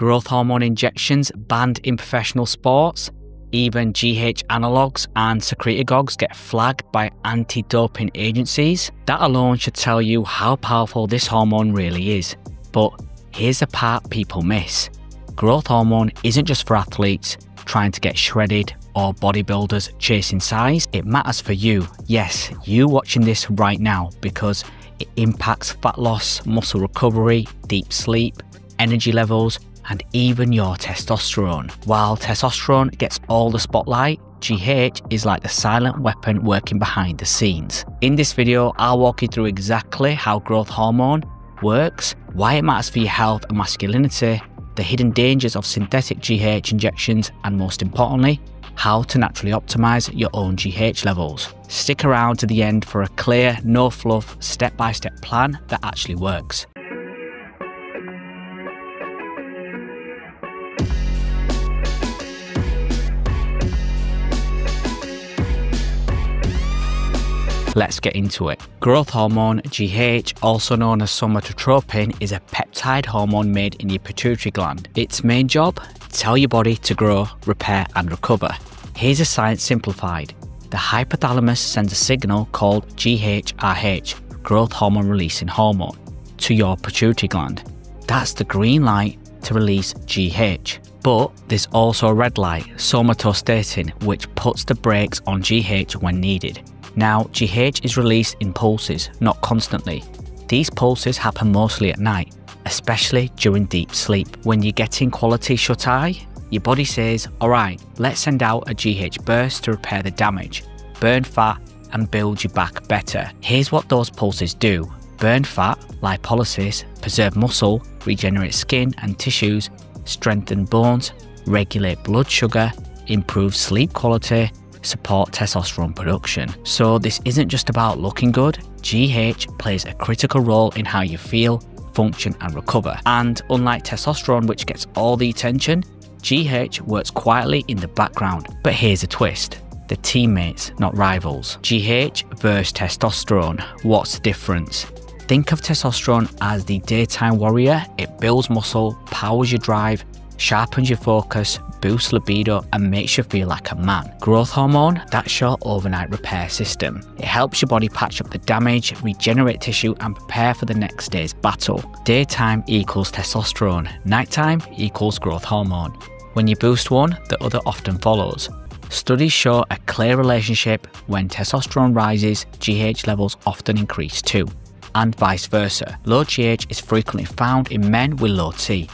growth hormone injections banned in professional sports, even GH analogues and secretagogues get flagged by anti doping agencies. That alone should tell you how powerful this hormone really is. But here's the part people miss growth hormone isn't just for athletes trying to get shredded or bodybuilders chasing size. It matters for you, yes, you watching this right now, because it impacts fat loss, muscle recovery, deep sleep, energy levels, and even your testosterone. While testosterone gets all the spotlight, GH is like the silent weapon working behind the scenes. In this video, I'll walk you through exactly how growth hormone works, why it matters for your health and masculinity, the hidden dangers of synthetic GH injections, and most importantly, how to naturally optimize your own GH levels. Stick around to the end for a clear, no fluff, step by step plan that actually works. Let's get into it. Growth hormone, GH, also known as somatotropin, is a peptide hormone made in your pituitary gland. Its main job? Tell your body to grow, repair, and recover. Here's a science simplified. The hypothalamus sends a signal called GHRH, growth hormone releasing hormone, to your pituitary gland. That's the green light to release GH. But there's also a red light, somatostatin, which puts the brakes on GH when needed. Now, GH is released in pulses, not constantly. These pulses happen mostly at night, especially during deep sleep. When you're getting quality shut eye, your body says, alright, let's send out a GH burst to repair the damage, burn fat, and build you back better. Here's what those pulses do burn fat, lipolysis, preserve muscle, regenerate skin and tissues, strengthen bones, regulate blood sugar, improve sleep quality, support testosterone production. So, this isn't just about looking good, GH plays a critical role in how you feel, function, and recover. And unlike testosterone, which gets all the attention, GH works quietly in the background. But here's a twist the teammates, not rivals. GH versus testosterone. What's the difference? Think of testosterone as the daytime warrior. It builds muscle, powers your drive, sharpens your focus, boosts libido, and makes you feel like a man. Growth hormone, that's your overnight repair system. It helps your body patch up the damage, regenerate tissue, and prepare for the next day's battle. Daytime equals testosterone, nighttime equals growth hormone. When you boost one, the other often follows. Studies show a clear relationship when testosterone rises, GH levels often increase too, and vice versa. Low GH is frequently found in men with low T,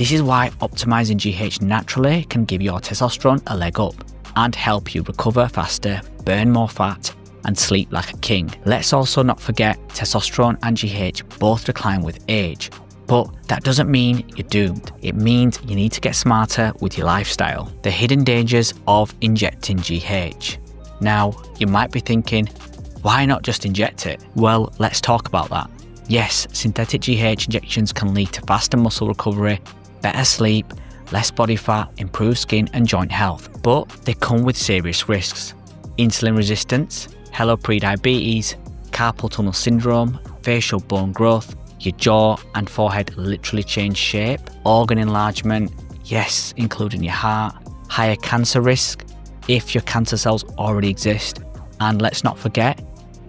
this is why optimizing GH naturally can give your testosterone a leg up and help you recover faster, burn more fat, and sleep like a king. Let's also not forget testosterone and GH both decline with age. But that doesn't mean you're doomed. It means you need to get smarter with your lifestyle. The hidden dangers of injecting GH. Now, you might be thinking, why not just inject it? Well, let's talk about that. Yes, synthetic GH injections can lead to faster muscle recovery better sleep, less body fat, improved skin and joint health, but they come with serious risks. Insulin resistance, hello prediabetes, carpal tunnel syndrome, facial bone growth, your jaw and forehead literally change shape, organ enlargement, yes, including your heart, higher cancer risk if your cancer cells already exist, and let's not forget,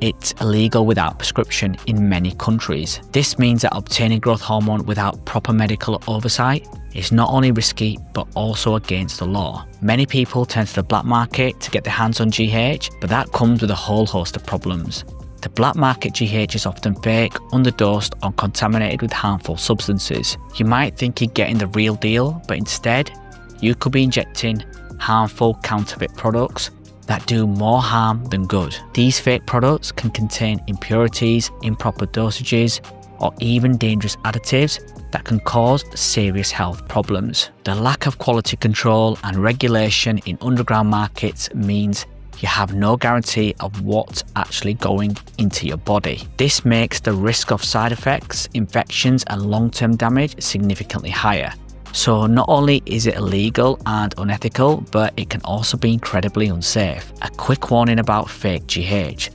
it's illegal without prescription in many countries. This means that obtaining growth hormone without proper medical oversight is not only risky but also against the law. Many people turn to the black market to get their hands on GH, but that comes with a whole host of problems. The black market GH is often fake, underdosed, or contaminated with harmful substances. You might think you're getting the real deal, but instead, you could be injecting harmful counterfeit products that do more harm than good. These fake products can contain impurities, improper dosages, or even dangerous additives that can cause serious health problems. The lack of quality control and regulation in underground markets means you have no guarantee of what's actually going into your body. This makes the risk of side effects, infections, and long term damage significantly higher. So not only is it illegal and unethical, but it can also be incredibly unsafe. A quick warning about fake GH.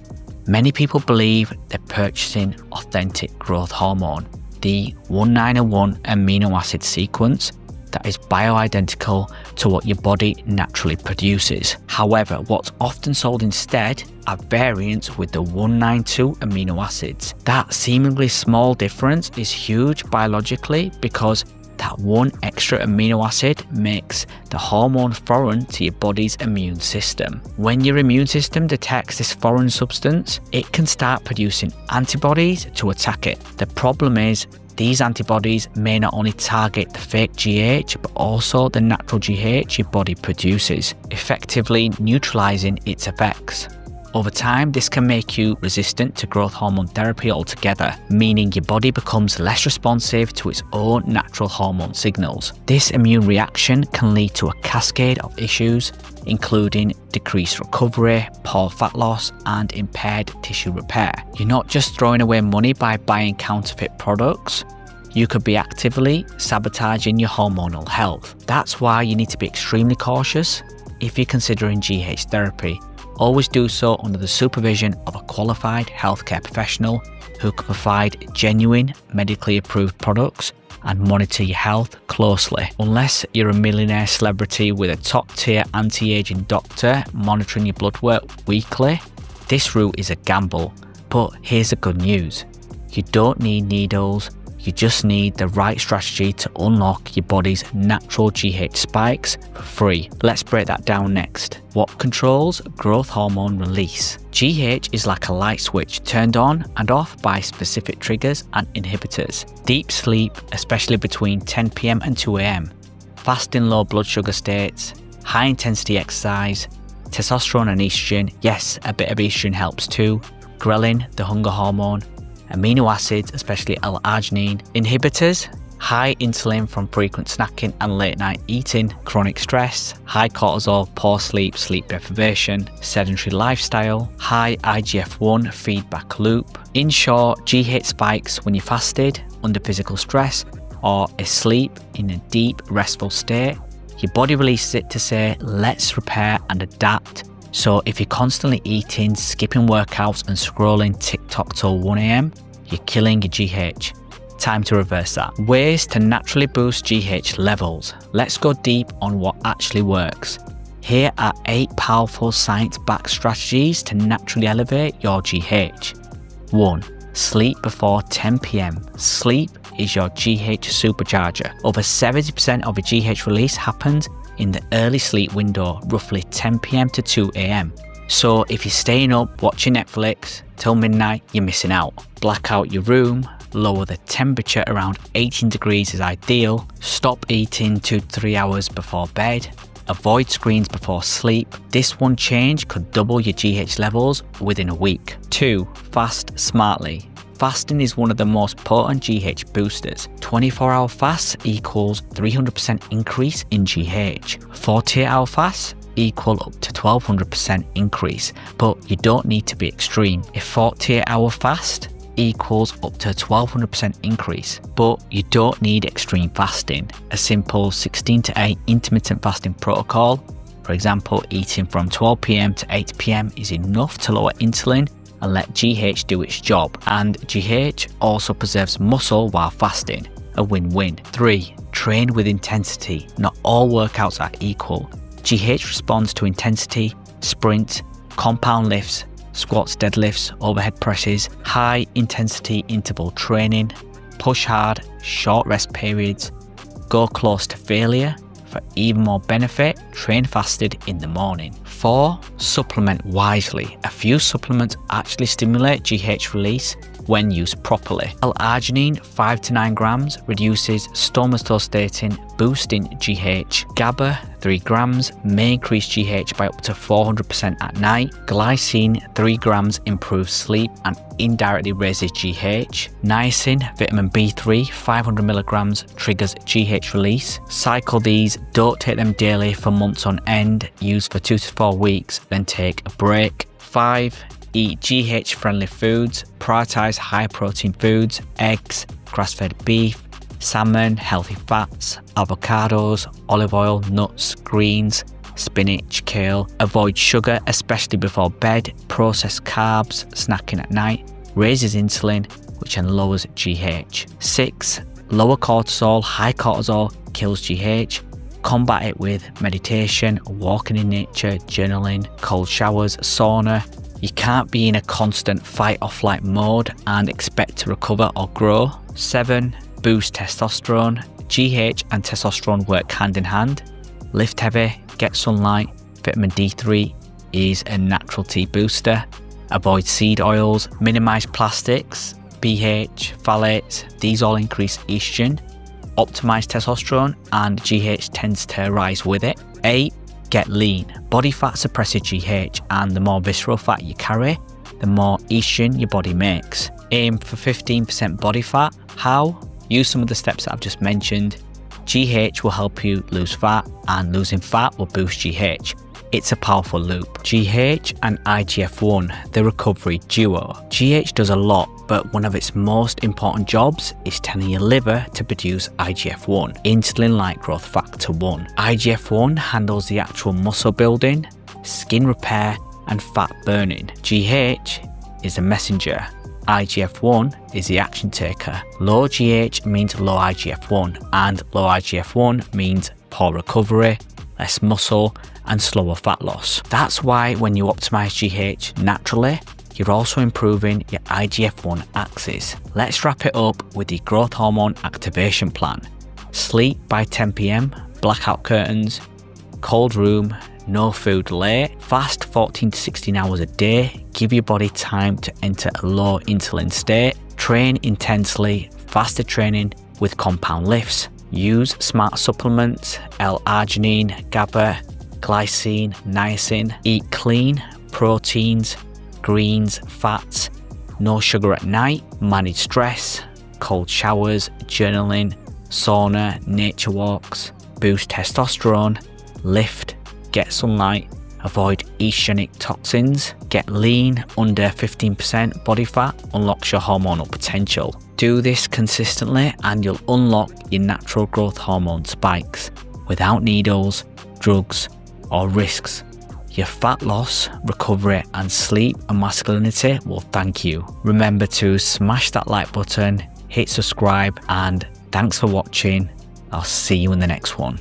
Many people believe they're purchasing authentic growth hormone, the 191 amino acid sequence that is bioidentical to what your body naturally produces. However, what's often sold instead are variants with the 192 amino acids. That seemingly small difference is huge biologically because that one extra amino acid makes the hormone foreign to your body's immune system. When your immune system detects this foreign substance, it can start producing antibodies to attack it. The problem is, these antibodies may not only target the fake GH but also the natural GH your body produces, effectively neutralizing its effects. Over time, this can make you resistant to growth hormone therapy altogether, meaning your body becomes less responsive to its own natural hormone signals. This immune reaction can lead to a cascade of issues, including decreased recovery, poor fat loss, and impaired tissue repair. You're not just throwing away money by buying counterfeit products, you could be actively sabotaging your hormonal health. That's why you need to be extremely cautious if you're considering GH therapy always do so under the supervision of a qualified healthcare professional who can provide genuine medically approved products and monitor your health closely. Unless you're a millionaire celebrity with a top tier anti aging doctor monitoring your blood work weekly, this route is a gamble. But here's the good news you don't need needles, you just need the right strategy to unlock your body's natural GH spikes for free. Let's break that down next. What controls growth hormone release? GH is like a light switch turned on and off by specific triggers and inhibitors. Deep sleep, especially between 10 pm and 2 am, fasting low blood sugar states, high intensity exercise, testosterone and estrogen, yes, a bit of estrogen helps too, ghrelin, the hunger hormone, amino acids, especially L-arginine, inhibitors, high insulin from frequent snacking and late night eating, chronic stress, high cortisol, poor sleep, sleep deprivation, sedentary lifestyle, high IGF-1 feedback loop. In short, GH spikes when you're fasted, under physical stress, or asleep in a deep restful state. Your body releases it to say, let's repair and adapt so if you're constantly eating, skipping workouts, and scrolling TikTok till 1am, you're killing your GH. Time to reverse that. Ways to naturally boost GH levels. Let's go deep on what actually works. Here are 8 powerful science backed strategies to naturally elevate your GH. 1. Sleep before 10 pm. Sleep is your GH supercharger. Over 70% of your GH release happens in the early sleep window, roughly 10 pm to 2 am. So if you're staying up watching Netflix till midnight, you're missing out. Black out your room, lower the temperature around 18 degrees is ideal. Stop eating 2 to 3 hours before bed. Avoid screens before sleep. This one change could double your GH levels within a week. 2. Fast smartly. Fasting is one of the most potent GH boosters. 24 hour fast equals 300% increase in GH. 48 hour fast equal up to 1200% increase, but you don't need to be extreme. If 48 hour fast equals up to 1200% increase, but you don't need extreme fasting. A simple 16 to 8 intermittent fasting protocol, for example, eating from 12 pm to 8 pm, is enough to lower insulin and let GH do its job. And GH also preserves muscle while fasting, a win win. 3. Train with intensity. Not all workouts are equal. GH responds to intensity, sprint, compound lifts, squats, deadlifts, overhead presses, high intensity interval training, push hard, short rest periods, go close to failure. For even more benefit, train fasted in the morning. 4. Supplement wisely. A few supplements actually stimulate GH release when used properly. L-arginine 5 to 9 grams reduces somatostatin boosting GH. GABA 3 grams may increase GH by up to 400% at night. Glycine 3 grams improves sleep and indirectly raises GH. Niacin, vitamin B3 500 milligrams triggers GH release. Cycle these, don't take them daily for months on end, use for 2 to 4 weeks, then take a break. 5. Eat GH friendly foods, prioritize high protein foods, eggs, grass fed beef, salmon, healthy fats, avocados, olive oil, nuts, greens, spinach, kale. Avoid sugar, especially before bed, processed carbs, snacking at night, raises insulin, which then lowers GH. 6. Lower cortisol, high cortisol kills GH. Combat it with meditation, walking in nature, journaling, cold showers, sauna. You can't be in a constant fight or flight mode and expect to recover or grow. 7. Boost testosterone. GH and testosterone work hand in hand. Lift heavy, get sunlight. Vitamin D3 is a natural T booster. Avoid seed oils, minimize plastics, BH, phthalates, these all increase estrogen. Optimize testosterone and GH tends to rise with it. 8. Get lean. Body fat suppresses GH and the more visceral fat you carry, the more estrogen your body makes. Aim for 15% body fat. How? Use some of the steps that I've just mentioned. GH will help you lose fat and losing fat will boost GH. It's a powerful loop. GH and IGF-1, the recovery duo. GH does a lot, but one of its most important jobs is telling your liver to produce IGF-1, insulin-like growth factor 1. IGF-1 handles the actual muscle building, skin repair, and fat burning. GH is a messenger. IGF-1 is the action taker. Low GH means low IGF-1 and low IGF-1 means poor recovery, less muscle and slower fat loss. That's why when you optimize GH naturally, you're also improving your IGF-1 axis. Let's wrap it up with the growth hormone activation plan. Sleep by 10pm, blackout curtains, cold room, no food late, fast 14 to 16 hours a day, give your body time to enter a low insulin state, train intensely, faster training with compound lifts, use smart supplements, L-arginine, GABA, glycine, niacin, eat clean, proteins, greens, fats, no sugar at night, manage stress, cold showers, journaling, sauna, nature walks, boost testosterone, lift, get sunlight, avoid estrogenic toxins, get lean under 15% body fat, unlocks your hormonal potential. Do this consistently and you'll unlock your natural growth hormone spikes without needles, drugs, or risks. Your fat loss, recovery, and sleep and masculinity will thank you. Remember to smash that like button, hit subscribe, and thanks for watching. I'll see you in the next one.